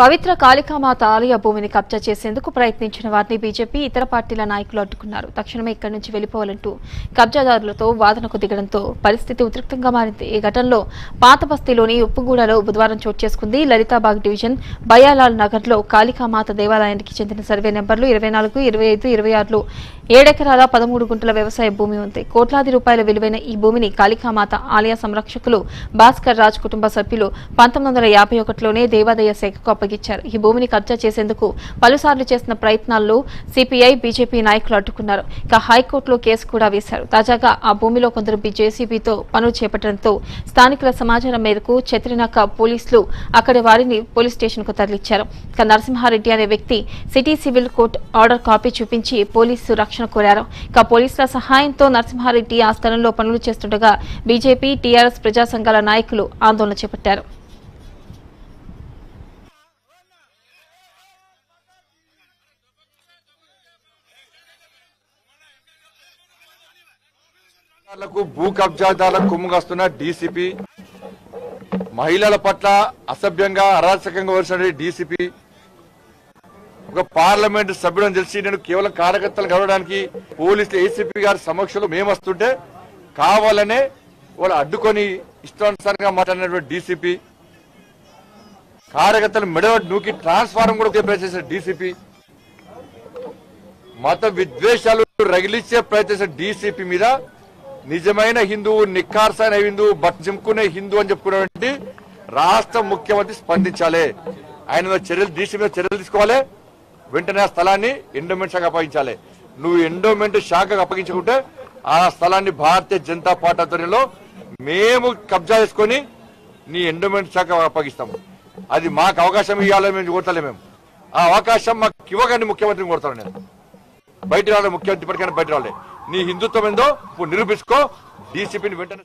పవిత్ర కాళికామాత ఆలయ భూమిని కబ్జా చేసేందుకు ప్రయత్నించిన వారిని బీజేపీ ఇతర పార్టీల నాయకులు అడ్డుకున్నారు. తక్షణమే ఇక్కడి నుంచి వెళ్ళిపోవాలంటూ కబ్జాదారులతో వాదనకు దిగడంతో పరిస్థితి ఉద్రిక్తంగా మారింది. ఈ ఘటనలో పాత బస్తీలోని ఉప్పుగూడలో బుధవారం చోటు చేసుకుంది లలితాబాగ్ డివిజన్ బయాలాల్ నగర్లో కాళికామాత దేవాలయానికి చెందిన సర్వే నెంబర్లు ఇరవై నాలుగు ఇరవై ఐదు ఇరవై ఆరులో ఏడెకరాల పదమూడు గుంటల వ్యవసాయ భూమి ఉంది. కోట్లాది రూపాయల విలువైన ఈ భూమిని కాళికామాత ఆలయ సంరక్షకులు భాస్కర్ రాజ్ కుటుంబ సభ్యులు పంతొమ్మిది వందల యాభై ఒకటిలోనే దేవాదాయ శాఖకు అప్పగించారు ఈ భూమిని కబ్జా చేసేందుకు పలుసార్లు చేసిన ప్రయత్నాల్లో సిపిఐ బీజేపీ నాయకులు అడ్డుకున్నారు. ఇక హైకోర్టులో కేసు కూడా వేశారు. తాజాగా ఆ భూమిలో కొందరు జేసీబీతో పనులు చేపట్టడంతో స్థానికుల సమాచారం మేరకు చెత్రినాక పోలీసులు అక్కడి వారిని పోలీస్ స్టేషన్కు తరలించారు ఇక నరసింహారెడ్డి అనే వ్యక్తి city civil court order copy చూపించి పోలీసు రక్షణ కోరారు. ఇక పోలీసుల సహాయంతో నరసింహారెడ్డి ఆ స్థలంలో పనులు చేస్తుండగా బీజేపీ టీఆర్ఎస్ ప్రజా సంఘాల నాయకులు ఆందోళన చేపట్టారు. భూ కబ్జాదారులకు కుమ్ముగస్తున్న డీసీపీ మహిళల పట్ల అసభ్యంగా అరాచకంగా వచ్చిన డీసీపీ. ఒక పార్లమెంట్ సభ్యుడని తెలిసి నేను కేవలం కార్యకర్తలు గడవడానికి పోలీసులు ఏసీపీ గారి సమక్షంలో మేము వస్తుంటే కావాలనే వాళ్ళు అడ్డుకొని ఇష్టానుసారంగా మాట్లాడినటువంటి డీసీపీ. కార్యకర్తలు మెడవ నూకి ట్రాన్స్ఫారం కూడా ప్రయత్నించిన డీసీపీ. మత విద్వేషాలు రగిలించే ప్రయత్నించిన డీసీపీ మీద నిజమైన హిందువు నిక్కార్సైన హిందువు బట్ జింకునే హిందూ అని చెప్పుకునేటువంటి రాష్ట్ర ముఖ్యమంత్రి స్పందించాలి. ఆయన చర్యలు దీక్ష మీద చర్యలు తీసుకోవాలి. వెంటనే ఆ స్థలాన్ని ఎండోమెంట్ శాఖ అప్పగించాలి. నువ్వు ఎండోమెంట్ శాఖకు అప్పగించుకుంటే ఆ స్థలాన్ని భారతీయ జనతా పార్టీ ఆధ్వర్యంలో మేము కబ్జా చేసుకొని నీ ఎండోమెంట్ శాఖ అప్పగిస్తాము. అది మాకు అవకాశం ఇవ్వాలని మేము కోరతలే మేము. ఆ అవకాశం మాకు ఇవ్వగానే ముఖ్యమంత్రిని కోరుతాను నేను. బయట రాలే ముఖ్యమంత్రి ఇప్పటికైనా బయట రాలే. నీ హిందుత్వం ఏందో ఇప్పుడు నిరూపించుకో. డీసీపీని వెంటనే